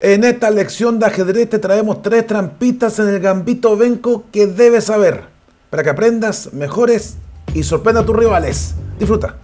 En esta lección de ajedrez te traemos tres trampitas en el gambito venco que debes saber para que aprendas, mejores y sorprenda a tus rivales. Disfruta.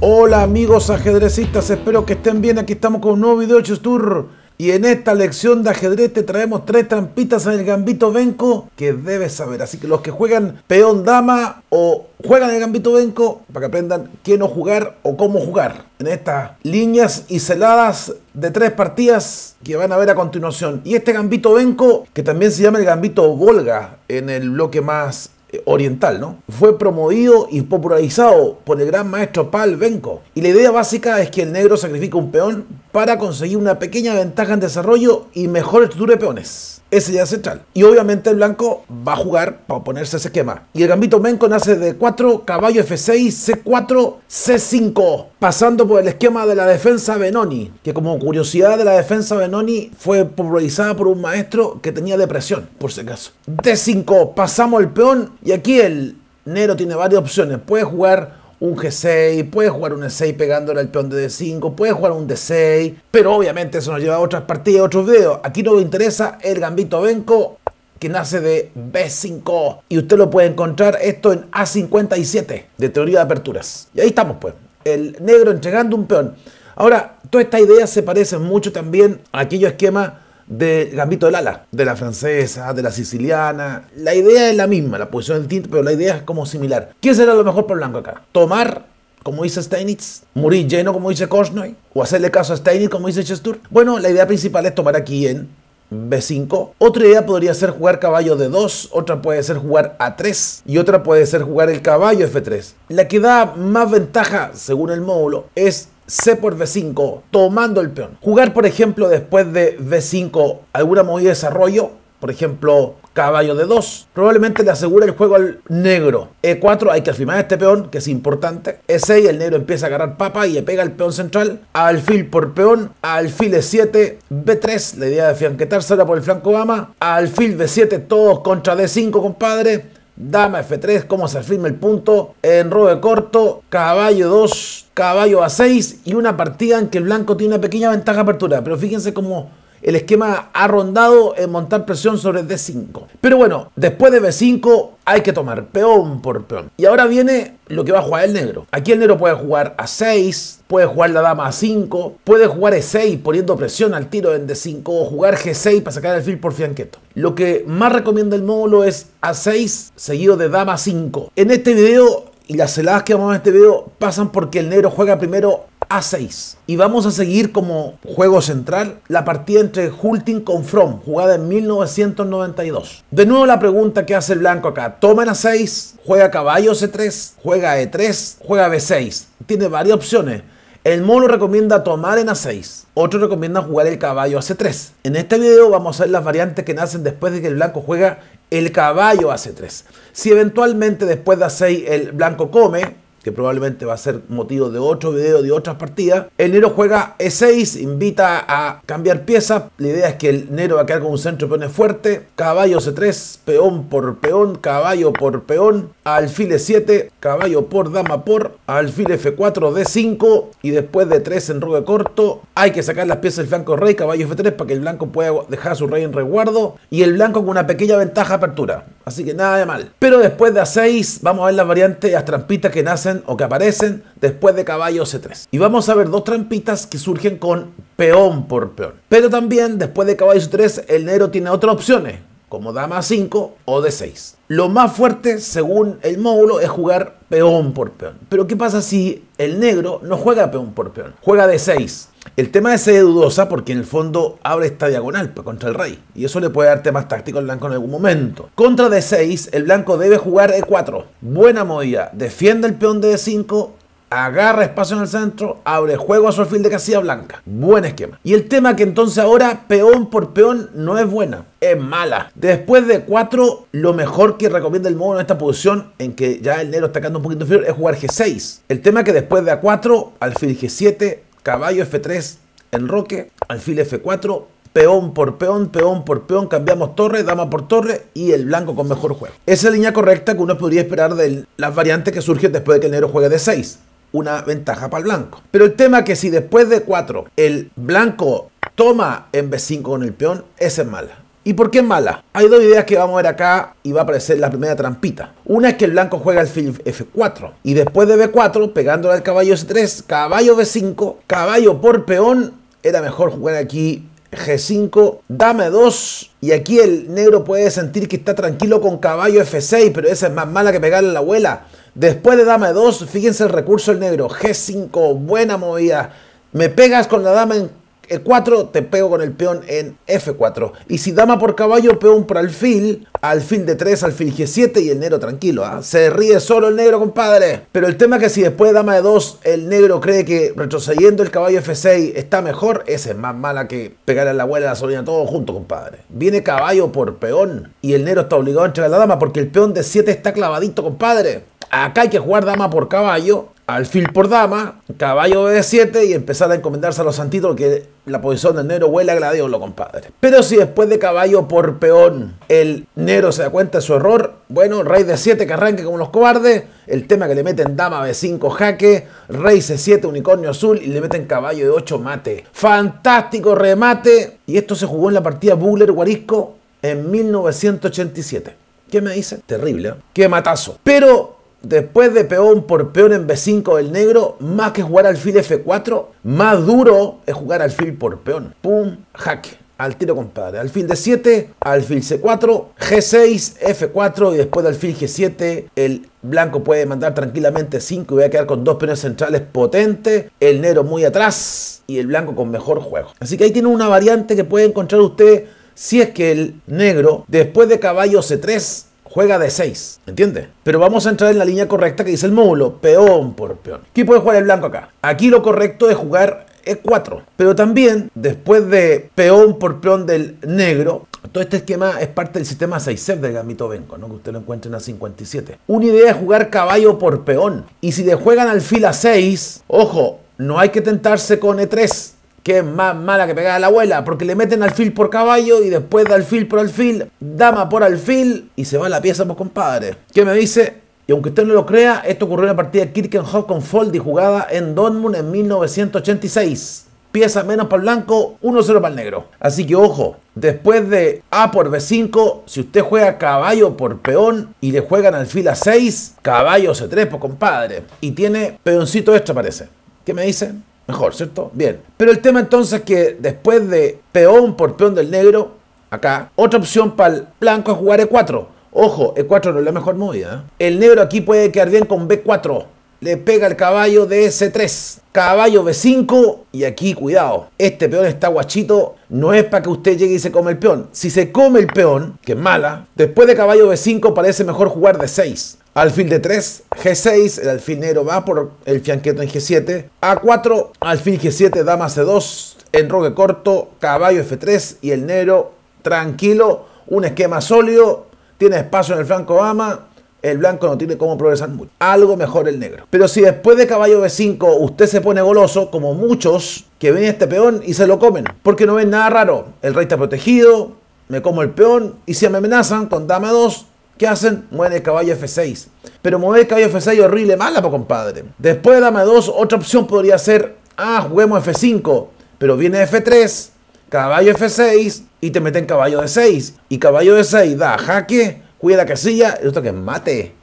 Hola amigos ajedrecistas, espero que estén bien. Aquí estamos con un nuevo video de Chess Tour. Y en esta lección de ajedrez te traemos tres trampitas en el gambito venco que debes saber. Así que los que juegan peón dama o juegan el gambito venco para que aprendan qué no jugar o cómo jugar. En estas líneas y celadas de tres partidas que van a ver a continuación. Y este gambito venco, que también se llama el gambito Volga en el bloque más eh, oriental, ¿no? Fue promovido y popularizado por el gran maestro Pal Benko. Y la idea básica es que el negro sacrifica un peón para conseguir una pequeña ventaja en desarrollo y mejor estructura de peones. Ese ya es central. Y obviamente el blanco va a jugar para oponerse a ese esquema. Y el gambito Benko nace de 4, caballo F6, C4, C5. Pasando por el esquema de la defensa Benoni. Que como curiosidad de la defensa Benoni fue popularizada por un maestro que tenía depresión, por si acaso. D5, pasamos el peón. Y aquí el Nero tiene varias opciones. Puede jugar un G6, puede jugar un E6 pegándole al peón de D5, puede jugar un D6, pero obviamente eso nos lleva a otras partidas, a otros videos. Aquí no me interesa el gambito Benko que nace de B5 y usted lo puede encontrar esto en A57 de teoría de aperturas. Y ahí estamos pues, el negro entregando un peón. Ahora, toda esta idea se parece mucho también a aquello esquema del gambito del ala, de la francesa, de la siciliana. La idea es la misma, la posición es distinta, pero la idea es como similar. ¿Qué será lo mejor para blanco acá? Tomar, como dice Steinitz, morir lleno, como dice Korsnoy, o hacerle caso a Steinitz, como dice Chestur. Bueno, la idea principal es tomar aquí en B5. Otra idea podría ser jugar caballo de 2, otra puede ser jugar A3 y otra puede ser jugar el caballo F3. La que da más ventaja, según el módulo, es C por B5, tomando el peón. Jugar, por ejemplo, después de B5 alguna movida de desarrollo, por ejemplo, caballo de 2, probablemente le asegura el juego al negro. E4 hay que afirmar este peón, que es importante. E6 el negro empieza a agarrar papa y le pega el peón central. Alfil por peón, alfil E7, B3, la idea de fianquetársela por el flanco gama. Alfil B7, todos contra D5, compadre. Dama F3, cómo se afirma el punto. Enrobe corto, caballo 2, caballo A6 y una partida en que el blanco tiene una pequeña ventaja apertura. Pero fíjense cómo el esquema ha rondado en montar presión sobre D5. Pero bueno, después de B5 hay que tomar peón por peón. Y ahora viene lo que va a jugar el negro. Aquí el negro puede jugar A6, puede jugar la dama A5, puede jugar E6 poniendo presión al tiro en D5 o jugar G6 para sacar el fil por fianqueto. Lo que más recomienda el módulo es A6 seguido de dama 5. En este video y las celadas que vamos a ver en este video pasan porque el negro juega primero a6. Y vamos a seguir como juego central la partida entre Hulting con From, jugada en 1992. De nuevo la pregunta que hace el blanco acá. Toma en A6, juega caballo C3, juega E3, juega B6. Tiene varias opciones. El mono recomienda tomar en A6, otro recomienda jugar el caballo a C3. En este video vamos a ver las variantes que nacen después de que el blanco juega el caballo a C3. Si eventualmente después de A6 el blanco come, que probablemente va a ser motivo de otro video, de otras partidas. El Nero juega E6, invita a cambiar piezas. La idea es que el Nero va a quedar con un centro de peones fuerte. Caballo C3, peón por peón, caballo por peón, alfil E7, caballo por dama por, alfil F4, D5 y después de 3 en rogue corto. Hay que sacar las piezas del flanco rey, caballo F3 para que el blanco pueda dejar a su rey en resguardo. Y el blanco con una pequeña ventaja apertura. Así que nada de mal. Pero después de A6 vamos a ver las variantes, las trampitas que nacen o que aparecen después de caballo C3. Y vamos a ver dos trampitas que surgen con peón por peón. Pero también después de caballo C3 el negro tiene otras opciones, como dama 5 o D6. Lo más fuerte, según el módulo, es jugar peón por peón. Pero ¿qué pasa si el negro no juega peón por peón? Juega D6. El tema es ser dudosa porque en el fondo abre esta diagonal contra el rey. Y eso le puede dar temas tácticos al blanco en algún momento. Contra D6, el blanco debe jugar E4. Buena movida. Defiende el peón de D5 agarra espacio en el centro, abre juego a su alfil de casilla blanca. Buen esquema. Y el tema que entonces ahora, peón por peón, no es buena, es mala. Después de 4, lo mejor que recomienda el modo en esta posición, en que ya el negro está quedando un poquito inferior, es jugar G6. El tema que después de A4, alfil G7, caballo F3, enroque, alfil F4, peón por peón, peón por peón, cambiamos torre, dama por torre y el blanco con mejor juego. Esa línea correcta que uno podría esperar de las variantes que surgen después de que el negro juegue de 6. Una ventaja para el blanco. Pero el tema es que si después de 4 el blanco toma en B5 con el peón, esa es mala. ¿Y por qué es mala? Hay dos ideas que vamos a ver acá y va a aparecer la primera trampita. Una es que el blanco juega alfil F4 y después de B4, pegándole al caballo S3, caballo B5, caballo por peón, era mejor jugar aquí G5, dame 2 y aquí el negro puede sentir que está tranquilo con caballo F6, pero esa es más mala que pegarle a la abuela. Después de dame 2, fíjense el recurso del negro, G5, buena movida. Me pegas con la dama en e4 te pego con el peón en F4. Y si dama por caballo, peón por alfil, alfil de 3, alfil G7 y el negro tranquilo. ¿ah? Se ríe solo el negro, compadre. Pero el tema es que si después de dama de 2 el negro cree que retrocediendo el caballo F6 está mejor, esa es más mala que pegarle a la abuela a la sobrina todo junto, compadre. Viene caballo por peón y el negro está obligado a entregar la dama porque el peón de 7 está clavadito, compadre. Acá hay que jugar dama por caballo alfil por dama, caballo B7 y empezar a encomendarse a los santitos que la posición del negro huele a gladiolo, compadre. Pero si después de caballo por peón el negro se da cuenta de su error, bueno, rey de 7 que arranque como los cobardes, el tema que le meten dama B5 jaque, rey C7 unicornio azul y le meten caballo de 8 mate. Fantástico remate y esto se jugó en la partida Bugler Guarisco en 1987. ¿Qué me dice? Terrible, ¿eh? Qué matazo. Pero después de peón por peón en B5 del negro, más que jugar alfil F4, más duro es jugar alfil por peón. Pum, jaque. Al tiro, compadre. Alfil D7, alfil C4, G6, F4 y después de alfil G7, el blanco puede mandar tranquilamente 5 y voy a quedar con dos peones centrales potentes, el negro muy atrás y el blanco con mejor juego. Así que ahí tiene una variante que puede encontrar usted si es que el negro, después de caballo C3, juega de 6, ¿entiende? Pero vamos a entrar en la línea correcta que dice el módulo, peón por peón. ¿Qué puede jugar el blanco acá? Aquí lo correcto es jugar E4, pero también después de peón por peón del negro, todo este esquema es parte del sistema 6 del gambito Benco, ¿no? que usted lo encuentra en la 57. Una idea es jugar caballo por peón, y si le juegan alfil a 6, ojo, no hay que tentarse con E3, que es más mala que pegar a la abuela, porque le meten alfil por caballo y después de alfil por alfil, dama por alfil y se va la pieza, pues compadre. ¿Qué me dice? Y aunque usted no lo crea, esto ocurrió en la partida de Kirkenhoff con Foldy jugada en Dortmund en 1986. Pieza menos para el blanco, 1-0 para el negro. Así que ojo, después de A por B5, si usted juega caballo por peón y le juegan alfil a 6, caballo C3, pues compadre. Y tiene peoncito extra parece. ¿Qué me dice? Mejor, ¿cierto? Bien. Pero el tema entonces es que después de peón por peón del negro, acá, otra opción para el blanco es jugar E4. Ojo, E4 no es la mejor movida. ¿eh? El negro aquí puede quedar bien con B4. Le pega el caballo de S3. Caballo B5. Y aquí, cuidado. Este peón está guachito. No es para que usted llegue y se come el peón. Si se come el peón, que es mala, después de caballo B5 parece mejor jugar de 6. Alfil de 3, G6, el alfil negro va por el fianqueto en G7. A4, alfil G7, dama C2, enroque corto, caballo F3 y el negro tranquilo. Un esquema sólido, tiene espacio en el flanco dama. El blanco no tiene cómo progresar mucho. Algo mejor el negro. Pero si después de caballo B5 usted se pone goloso, como muchos que ven este peón y se lo comen, porque no ven nada raro. El rey está protegido, me como el peón y si me amenazan con dama 2, ¿Qué hacen? Mueven el caballo F6. Pero mover el caballo F6 es horrible, mala, po, compadre. Después de dama 2, otra opción podría ser, ah, juguemos F5. Pero viene F3, caballo F6 y te meten caballo de 6. Y caballo de 6 da jaque, cuida la casilla, y esto que mate.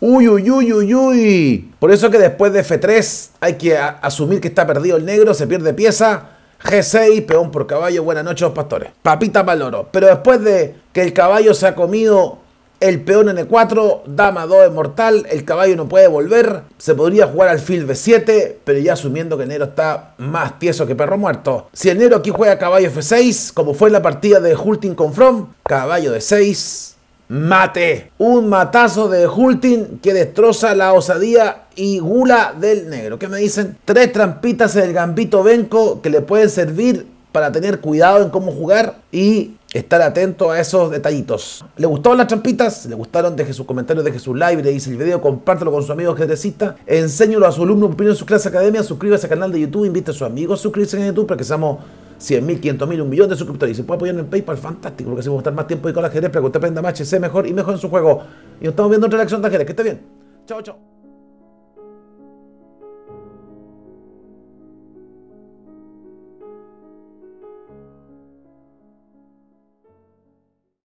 Uy, uy, uy, uy, uy. Por eso que después de F3 hay que asumir que está perdido el negro, se pierde pieza. G6, peón por caballo, buenas noches, pastores. Papita para. Pero después de que el caballo se ha comido el peón en E4, dama 2 es mortal, el caballo no puede volver, se podría jugar alfil B7, pero ya asumiendo que el negro está más tieso que perro muerto. Si el negro aquí juega caballo F6, como fue en la partida de Hulting con From, caballo de 6, mate. Un matazo de Hulting que destroza la osadía y gula del negro. ¿Qué me dicen? Tres trampitas en el gambito Benco que le pueden servir para tener cuidado en cómo jugar y estar atento a esos detallitos. ¿Le gustaron las trampitas? ¿Le gustaron? Deje sus comentarios, deje su like, le dice el video, compártelo con sus amigos ajedrecistas, enséñalo a su alumno un en su clase academia, suscríbase al canal de YouTube, invite a sus amigos a suscribirse en YouTube para que seamos 100.000, 500.000, un millón de suscriptores. Y se puede apoyar en PayPal, fantástico, porque así vamos a estar más tiempo y con la ajedrez para que usted aprenda más HC mejor y mejor en su juego. Y nos estamos viendo en otra lección de ajedrez. Que esté bien. Chao, chao.